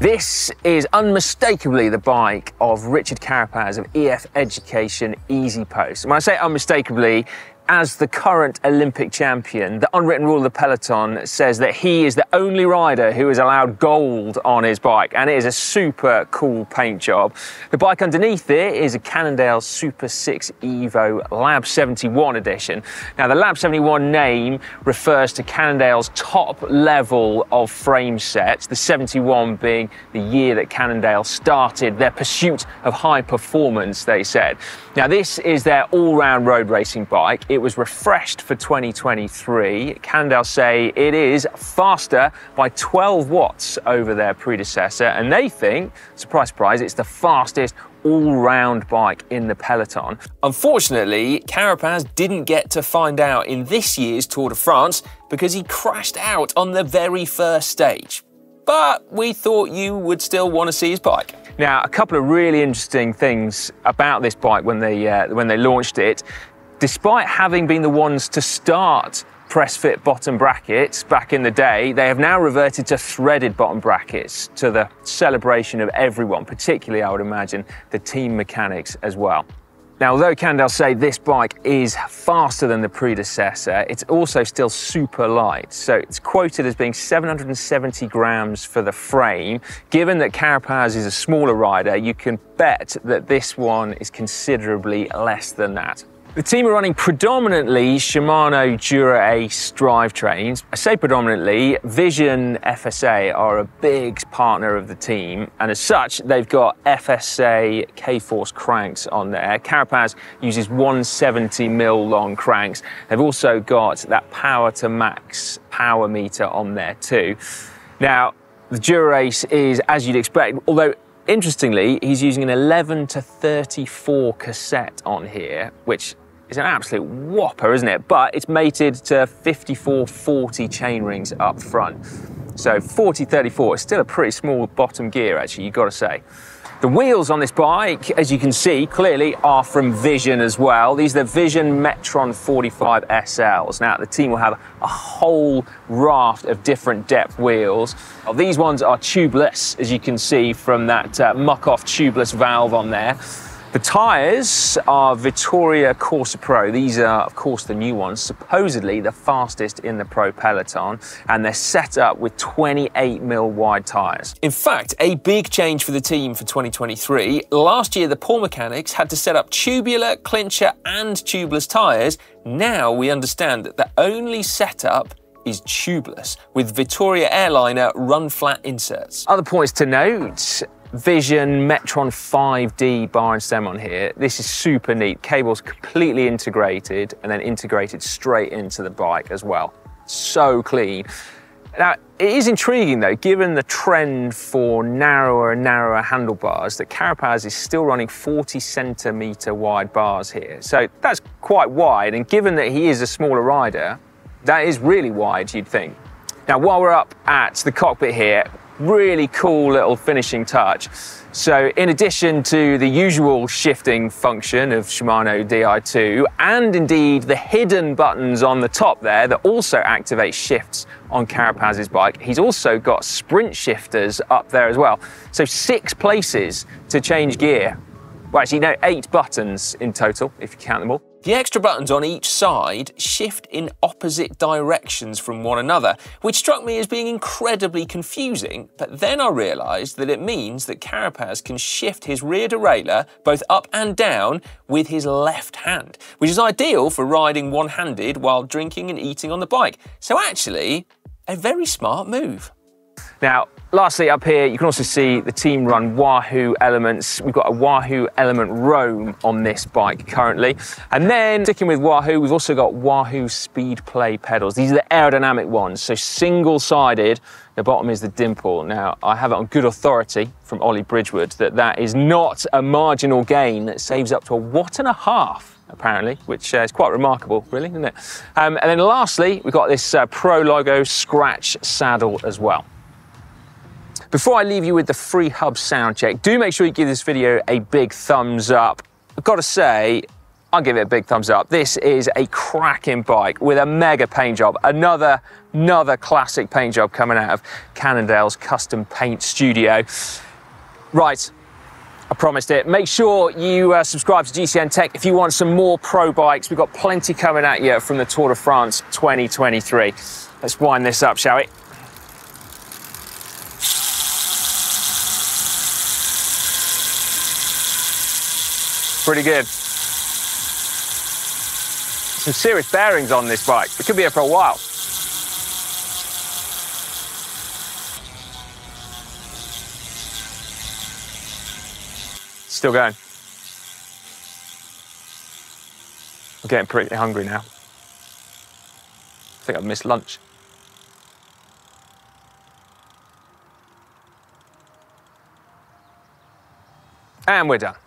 This is unmistakably the bike of Richard Carapaz of EF Education EasyPost. When I say unmistakably, as the current Olympic champion, the unwritten rule of the peloton says that he is the only rider who is allowed gold on his bike, and it is a super cool paint job. The bike underneath it is a Cannondale SuperSix Evo Lab 71 edition. Now, the Lab 71 name refers to Cannondale's top level of frame sets, the 71 being the year that Cannondale started their pursuit of high performance, they said. Now, this is their all round road racing bike. It was refreshed for 2023. Cannondale say it is faster by 12 watts over their predecessor, and they think, surprise, surprise, it's the fastest all round bike in the peloton. Unfortunately, Carapaz didn't get to find out in this year's Tour de France because he crashed out on the very first stage. But we thought you would still want to see his bike. Now, a couple of really interesting things about this bike when they uh, when they launched it. Despite having been the ones to start press fit bottom brackets back in the day, they have now reverted to threaded bottom brackets to the celebration of everyone, particularly, I would imagine, the team mechanics as well. Now, although Cannondale say this bike is faster than the predecessor, it's also still super light. So it's quoted as being 770 grams for the frame. Given that Carapaz is a smaller rider, you can bet that this one is considerably less than that. The team are running predominantly Shimano Dura Ace drivetrains. I say predominantly, Vision FSA are a big partner of the team, and as such, they've got FSA K-Force cranks on there. Carapaz uses 170 mil long cranks. They've also got that Power2Max power meter on there too. Now, the Dura Ace is, as you'd expect, although Interestingly, he's using an 11 to 34 cassette on here, which is an absolute whopper, isn't it? But it's mated to 5440 chainrings up front. So 4034 is still a pretty small bottom gear, actually, you've got to say. The wheels on this bike, as you can see clearly, are from Vision as well. These are the Vision Metron 45 SLs. Now, the team will have a whole raft of different depth wheels. These ones are tubeless, as you can see from that uh, Muc-Off tubeless valve on there. The tyres are Vittoria Corsa Pro. These are, of course, the new ones, supposedly the fastest in the Pro Peloton, and they're set up with 28 mil wide tyres. In fact, a big change for the team for 2023. Last year, the Paul mechanics had to set up tubular, clincher, and tubeless tyres. Now we understand that the only setup is tubeless with Vittoria Airliner run flat inserts. Other points to note Vision Metron 5D bar and stem on here. This is super neat. Cable's completely integrated and then integrated straight into the bike as well. So clean. Now, it is intriguing though, given the trend for narrower and narrower handlebars, that Carapaz is still running 40 centimetre wide bars here. So that's quite wide, and given that he is a smaller rider, that is really wide, you'd think. Now, while we're up at the cockpit here, really cool little finishing touch. So in addition to the usual shifting function of Shimano Di2 and indeed the hidden buttons on the top there that also activate shifts on Carapaz's bike, he's also got sprint shifters up there as well. So six places to change gear. Well, actually, no, eight buttons in total, if you count them all. The extra buttons on each side shift in opposite directions from one another, which struck me as being incredibly confusing, but then I realised that it means that Carapaz can shift his rear derailleur both up and down with his left hand, which is ideal for riding one-handed while drinking and eating on the bike. So actually, a very smart move. Now, lastly up here, you can also see the team run Wahoo elements. We've got a Wahoo ELEMNT Roam on this bike currently. And then sticking with Wahoo, we've also got Wahoo Speedplay pedals. These are the aerodynamic ones, so single-sided. The bottom is the dimple. Now, I have it on good authority from Ollie Bridgewood that that is not a marginal gain that saves up to a watt and a half apparently, which uh, is quite remarkable, really, isn't it? Um, and then lastly, we've got this uh, Prologo scratch saddle as well. Before I leave you with the free hub sound check, do make sure you give this video a big thumbs up. I've got to say, I'll give it a big thumbs up. This is a cracking bike with a mega paint job. Another, another classic paint job coming out of Cannondale's custom paint studio. Right, I promised it. Make sure you uh, subscribe to GCN Tech if you want some more pro bikes. We've got plenty coming at you from the Tour de France 2023. Let's wind this up, shall we? Pretty good. Some serious bearings on this bike. It could be here for a while. Still going. I'm getting pretty hungry now. I think I've missed lunch. And we're done.